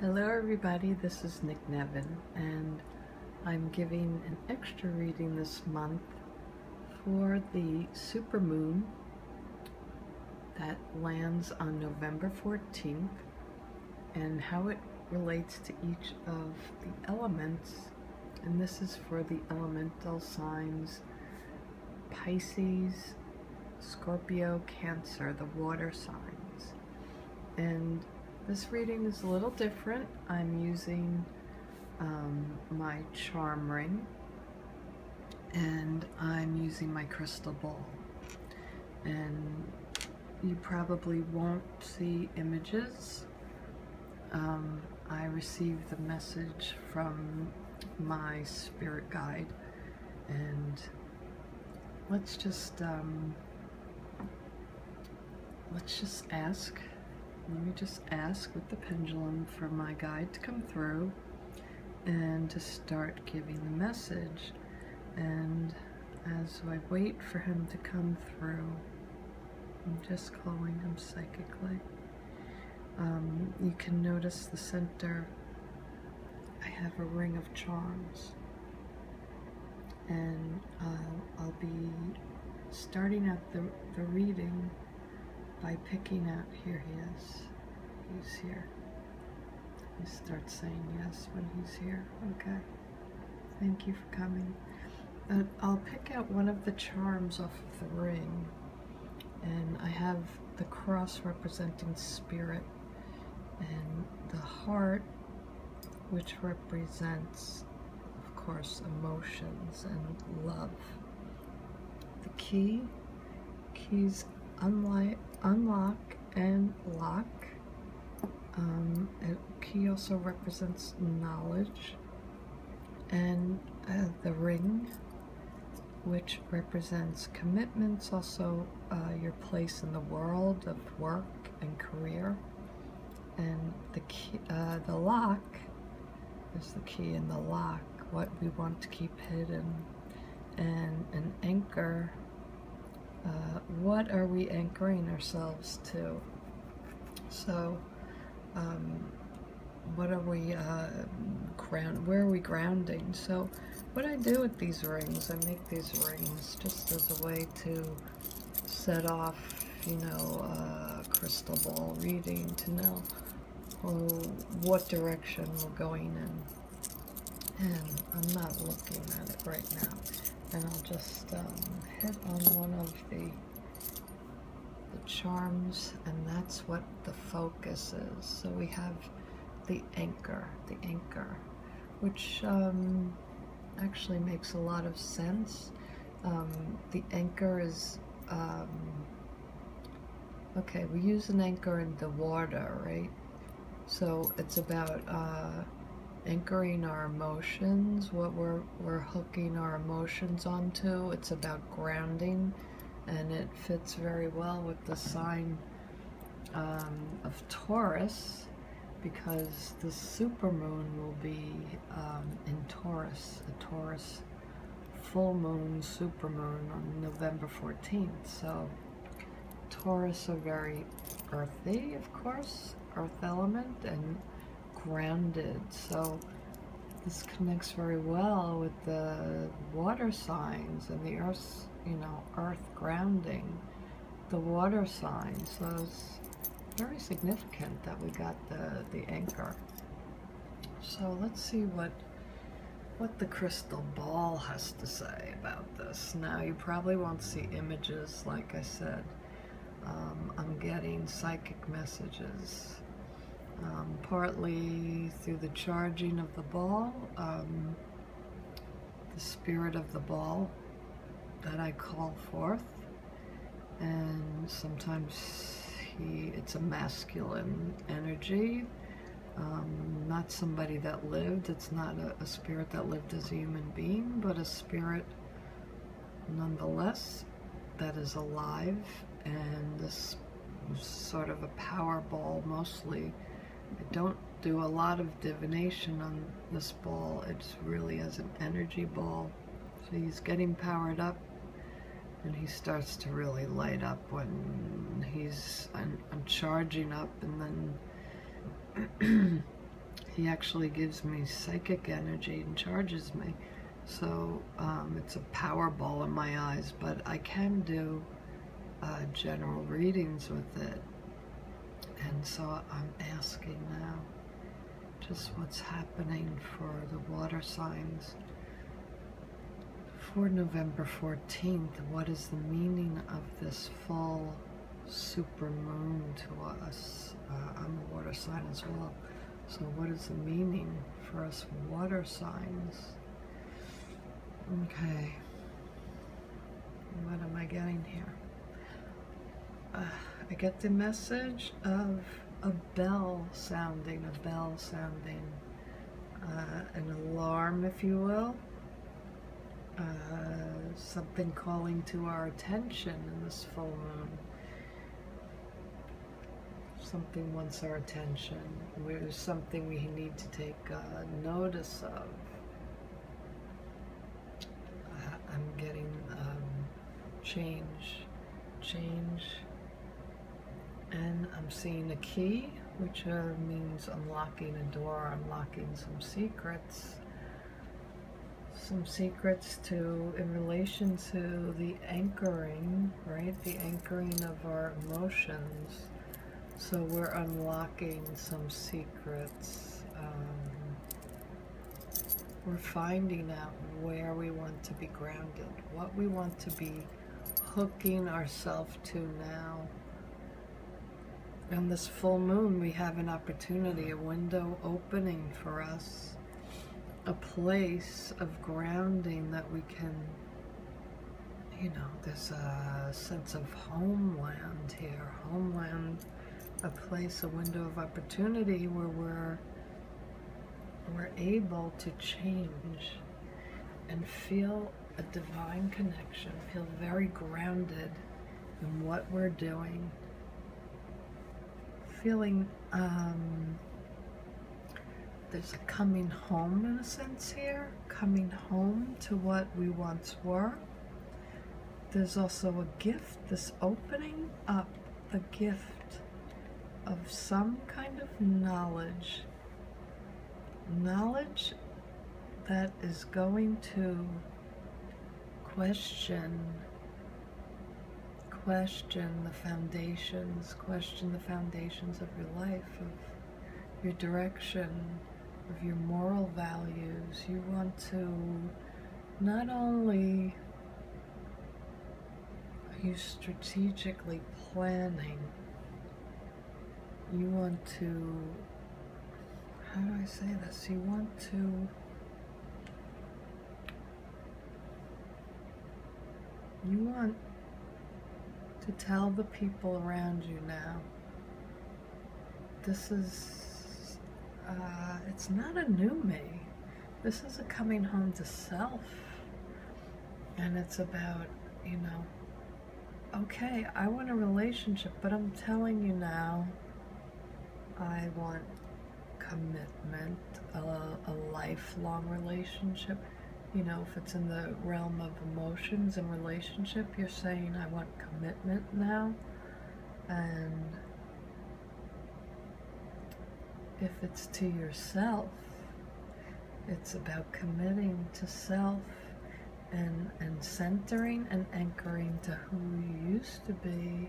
Hello everybody, this is Nick Nevin and I'm giving an extra reading this month for the supermoon that lands on November 14th and how it relates to each of the elements. And this is for the elemental signs Pisces, Scorpio, Cancer, the water signs. And this reading is a little different. I'm using um, my charm ring and I'm using my crystal ball. And you probably won't see images. Um, I received the message from my spirit guide and let's just um, let's just ask let me just ask with the pendulum for my guide to come through and to start giving the message. And as I wait for him to come through, I'm just calling him psychically. Um, you can notice the center. I have a ring of charms. And uh, I'll be starting at the, the reading by picking out, here he is, he's here. He starts saying yes when he's here. Okay. Thank you for coming. Uh, I'll pick out one of the charms off of the ring. And I have the cross representing spirit and the heart which represents of course emotions and love. The key, keys unlock and lock. Um, key also represents knowledge. And uh, the ring, which represents commitments, also uh, your place in the world of work and career. And the key, uh, the lock is the key in the lock, what we want to keep hidden. And an anchor uh, what are we anchoring ourselves to? So, um, what are we uh, ground? Where are we grounding? So, what I do with these rings, I make these rings just as a way to set off, you know, a crystal ball reading to know oh, what direction we're going in. And I'm not looking at it right now and I'll just um, hit on one of the the charms and that's what the focus is. So we have the anchor the anchor which um, actually makes a lot of sense. Um, the anchor is um, okay we use an anchor in the water right? So it's about uh, anchoring our emotions, what we're, we're hooking our emotions onto. It's about grounding, and it fits very well with the sign um, of Taurus because the supermoon will be um, in Taurus, a Taurus full moon, supermoon on November 14th. So Taurus are very earthy, of course, earth element, and grounded. So this connects very well with the water signs and the earth, you know, earth grounding, the water signs. So it's very significant that we got the, the anchor. So let's see what what the crystal ball has to say about this. Now you probably won't see images like I said. Um, I'm getting psychic messages um, partly through the charging of the ball, um, the spirit of the ball that I call forth, and sometimes he, it's a masculine energy, um, not somebody that lived, it's not a, a spirit that lived as a human being, but a spirit nonetheless that is alive, and this sort of a power ball mostly. I don't do a lot of divination on this ball. It's really as an energy ball. So he's getting powered up and he starts to really light up when he's I'm, I'm charging up and then he actually gives me psychic energy and charges me. So um, it's a power ball in my eyes, but I can do uh, general readings with it. And so I'm asking now just what's happening for the water signs for November 14th. What is the meaning of this full super moon to us? Uh, I'm a water sign as well. So what is the meaning for us water signs? Okay. What am I getting here? Uh, I get the message of a bell sounding, a bell sounding, uh, an alarm, if you will. Uh, something calling to our attention in this full moon. Something wants our attention. There's something we need to take uh, notice of. I'm getting um, change, change, and I'm seeing a key, which uh, means unlocking a door, unlocking some secrets some secrets to in relation to the anchoring, right? The anchoring of our emotions. So we're unlocking some secrets. Um, we're finding out where we want to be grounded, what we want to be hooking ourselves to now. and this full moon, we have an opportunity, a window opening for us a place of grounding that we can, you know, there's a sense of homeland here. Homeland, a place, a window of opportunity where we're we're able to change and feel a divine connection, feel very grounded in what we're doing, feeling um, there's a coming home in a sense here, coming home to what we once were. There's also a gift, this opening up the gift of some kind of knowledge. Knowledge that is going to question question the foundations, question the foundations of your life, of your direction, of your moral values. You want to not only are you strategically planning, you want to, how do I say this? You want to you want to tell the people around you now this is uh, it's not a new me. This is a coming home to self. And it's about, you know, okay, I want a relationship, but I'm telling you now, I want commitment, a, a lifelong relationship. You know, if it's in the realm of emotions and relationship, you're saying, I want commitment now. And if it's to yourself, it's about committing to self and, and centering and anchoring to who you used to be,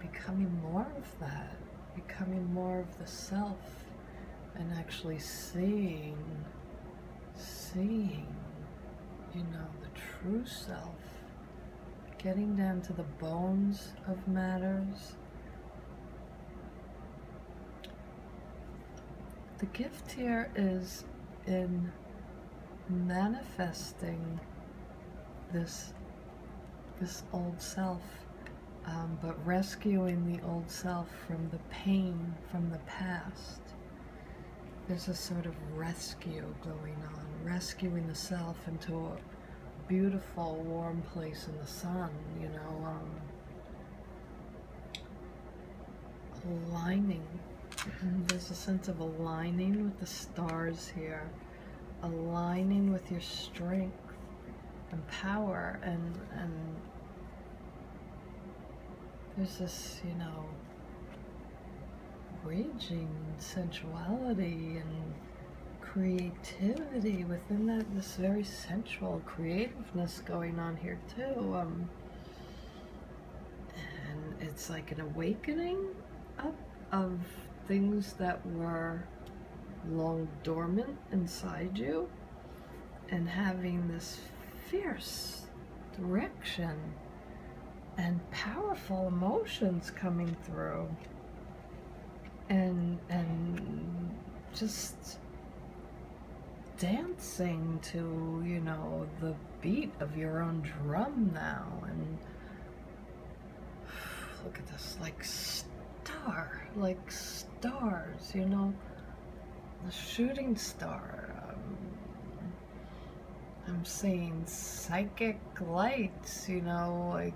becoming more of that, becoming more of the self, and actually seeing, seeing, you know, the true self, getting down to the bones of matters the gift here is in manifesting this this old self um, but rescuing the old self from the pain from the past. There's a sort of rescue going on rescuing the self into a beautiful warm place in the sun you know um, aligning Mm-hmm. There's a sense of aligning with the stars here, aligning with your strength and power, and and there's this, you know, raging sensuality and creativity within that this very sensual creativeness going on here too um, and it's like an awakening up of things that were long dormant inside you and having this fierce direction and powerful emotions coming through and and just dancing to you know the beat of your own drum now and look at this like star like stars you know the shooting star um, i'm seeing psychic lights you know like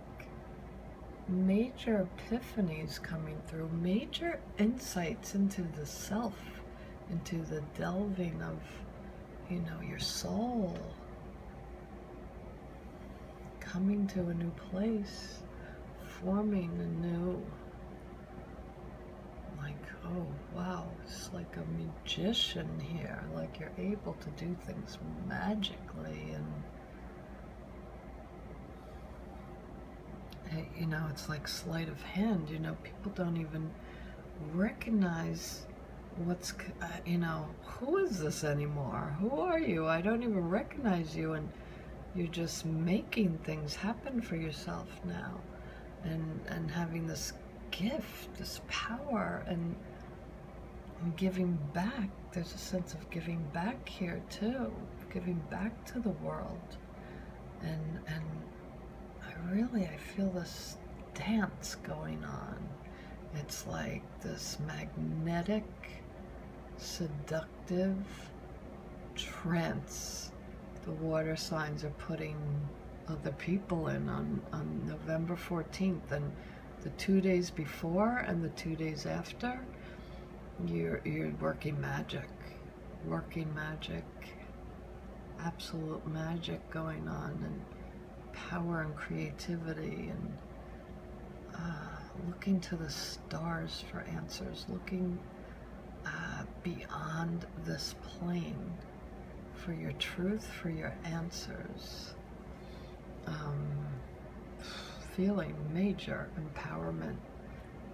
major epiphanies coming through, major insights into the self, into the delving of, you know, your soul, coming to a new place, forming a new, like, oh wow, it's like a magician here, like you're able to do things magically and you know, it's like sleight of hand. You know, people don't even recognize what's, uh, you know, who is this anymore? Who are you? I don't even recognize you. And you're just making things happen for yourself now and, and having this gift, this power and, and giving back. There's a sense of giving back here too, giving back to the world and, and I really, I feel this dance going on. It's like this magnetic, seductive trance the water signs are putting other people in on, on November 14th and the two days before and the two days after you're you're working magic working magic absolute magic going on and power and creativity and uh, looking to the stars for answers, looking uh, beyond this plane for your truth, for your answers. Um, feeling major empowerment,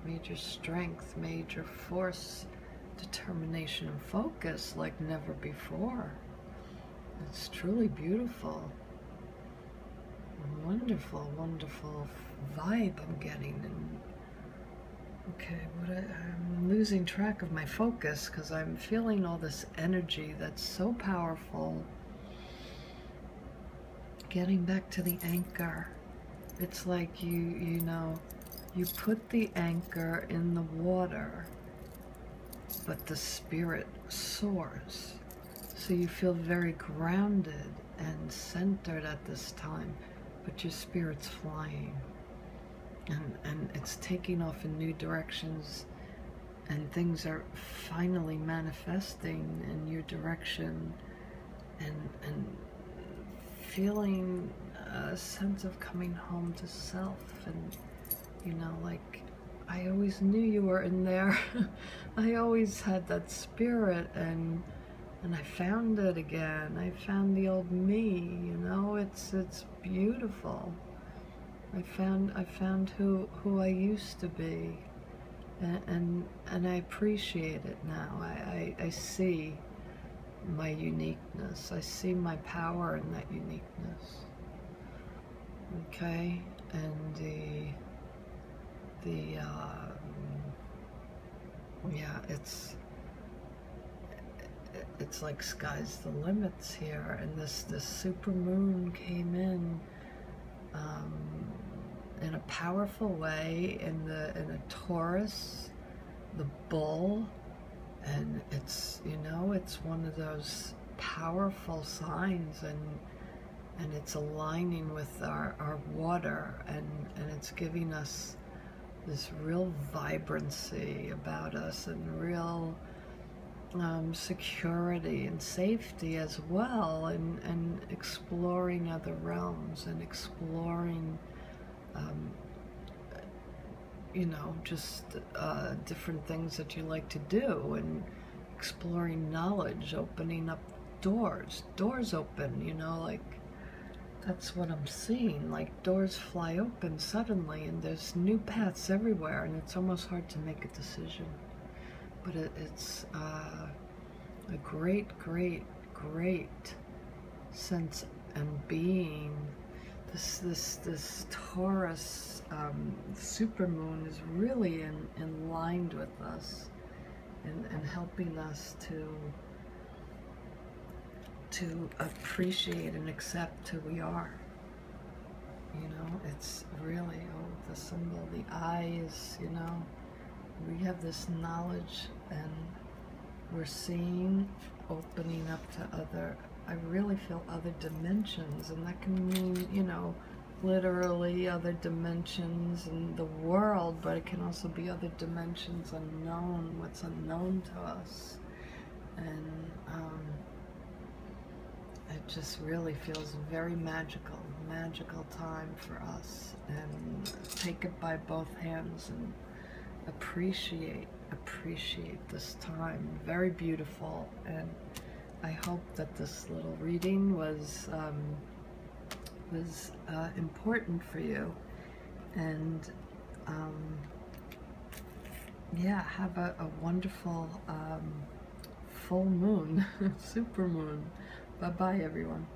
major strength, major force, determination, and focus like never before. It's truly beautiful wonderful, wonderful vibe I'm getting. And okay, what I, I'm losing track of my focus because I'm feeling all this energy that's so powerful. Getting back to the anchor, it's like you, you know, you put the anchor in the water, but the spirit soars. So you feel very grounded and centered at this time but your spirit's flying and and it's taking off in new directions and things are finally manifesting in your direction and and feeling a sense of coming home to self and you know like I always knew you were in there I always had that spirit and and I found it again. I found the old me, you know, it's it's beautiful. I found I found who who I used to be and and, and I appreciate it now. I, I, I see my uniqueness. I see my power in that uniqueness. Okay, and the the um, yeah, it's it's like sky's the limits here and this this super moon came in um, in a powerful way in the in a Taurus the bull and it's you know it's one of those powerful signs and and it's aligning with our, our water and and it's giving us this real vibrancy about us and real um, security and safety as well, and, and exploring other realms and exploring um, you know, just uh, different things that you like to do and exploring knowledge, opening up doors, doors open, you know, like that's what I'm seeing. Like doors fly open suddenly, and there's new paths everywhere, and it's almost hard to make a decision. But it, it's uh, a great, great, great sense and being. This this this Taurus um, supermoon is really in, in lined with us, and, and helping us to to appreciate and accept who we are. You know, it's really, oh, the symbol, the eyes, you know, we have this knowledge and we're seeing opening up to other, I really feel other dimensions, and that can mean, you know, literally other dimensions in the world, but it can also be other dimensions unknown, what's unknown to us. And, um, it just really feels very magical, magical time for us. And take it by both hands and appreciate, appreciate this time. Very beautiful. And I hope that this little reading was, um, was uh, important for you. And um, yeah, have a, a wonderful um, full moon, super moon. Bye bye, everyone.